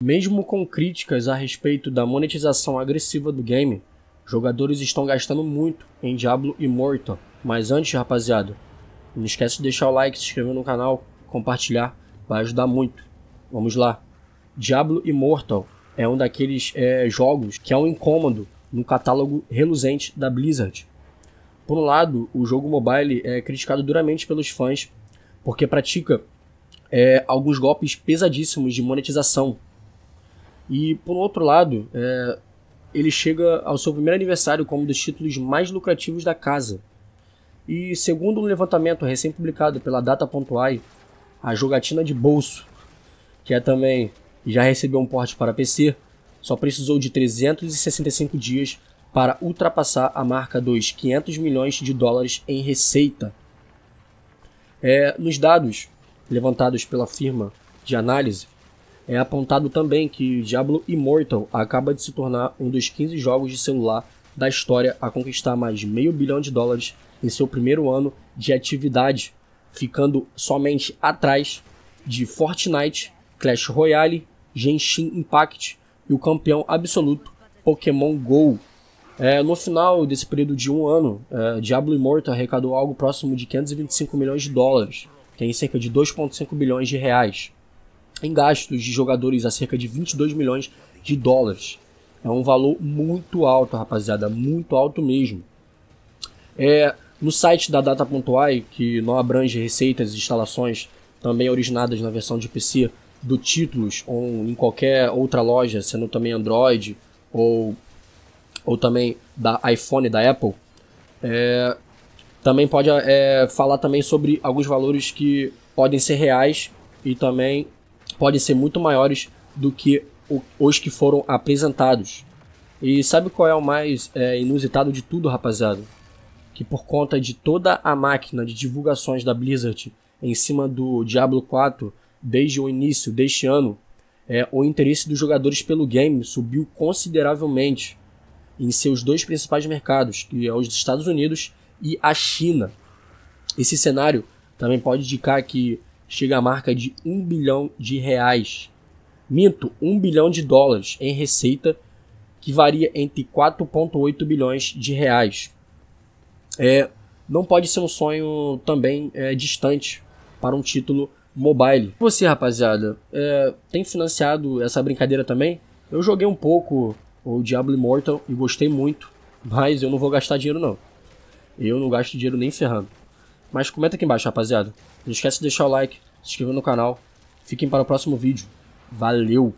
Mesmo com críticas a respeito da monetização agressiva do game, jogadores estão gastando muito em Diablo Immortal. Mas antes, rapaziada, não esquece de deixar o like, se inscrever no canal, compartilhar, vai ajudar muito. Vamos lá. Diablo Immortal é um daqueles é, jogos que é um incômodo no catálogo reluzente da Blizzard. Por um lado, o jogo mobile é criticado duramente pelos fãs porque pratica é, alguns golpes pesadíssimos de monetização e, por outro lado, é, ele chega ao seu primeiro aniversário como um dos títulos mais lucrativos da casa. E, segundo um levantamento recém-publicado pela Data.ai, a jogatina de bolso, que é também já recebeu um porte para PC, só precisou de 365 dias para ultrapassar a marca dos 500 milhões de dólares em receita. É, nos dados levantados pela firma de análise, é apontado também que Diablo Immortal acaba de se tornar um dos 15 jogos de celular da história a conquistar mais meio bilhão de dólares em seu primeiro ano de atividade, ficando somente atrás de Fortnite, Clash Royale, Genshin Impact e o campeão absoluto Pokémon GO. É, no final desse período de um ano, é, Diablo Immortal arrecadou algo próximo de 525 milhões de dólares, que é em cerca de 2,5 bilhões de reais em gastos de jogadores a cerca de 22 milhões de dólares. É um valor muito alto, rapaziada, muito alto mesmo. É, no site da Data.ai, que não abrange receitas e instalações também originadas na versão de PC do títulos ou em qualquer outra loja, sendo também Android ou, ou também da iPhone da Apple, é, também pode é, falar também sobre alguns valores que podem ser reais e também podem ser muito maiores do que os que foram apresentados. E sabe qual é o mais é, inusitado de tudo, rapaziada? Que por conta de toda a máquina de divulgações da Blizzard em cima do Diablo 4 desde o início deste ano, é, o interesse dos jogadores pelo game subiu consideravelmente em seus dois principais mercados, que é os Estados Unidos e a China. Esse cenário também pode indicar que chega à marca de 1 bilhão de reais. Minto, 1 bilhão de dólares em receita, que varia entre 4,8 bilhões de reais. É, não pode ser um sonho também é, distante para um título mobile. Você, rapaziada, é, tem financiado essa brincadeira também? Eu joguei um pouco o Diablo Immortal e gostei muito, mas eu não vou gastar dinheiro não. Eu não gasto dinheiro nem ferrando. Mas comenta aqui embaixo, rapaziada. Não esquece de deixar o like, se inscrever no canal. Fiquem para o próximo vídeo. Valeu!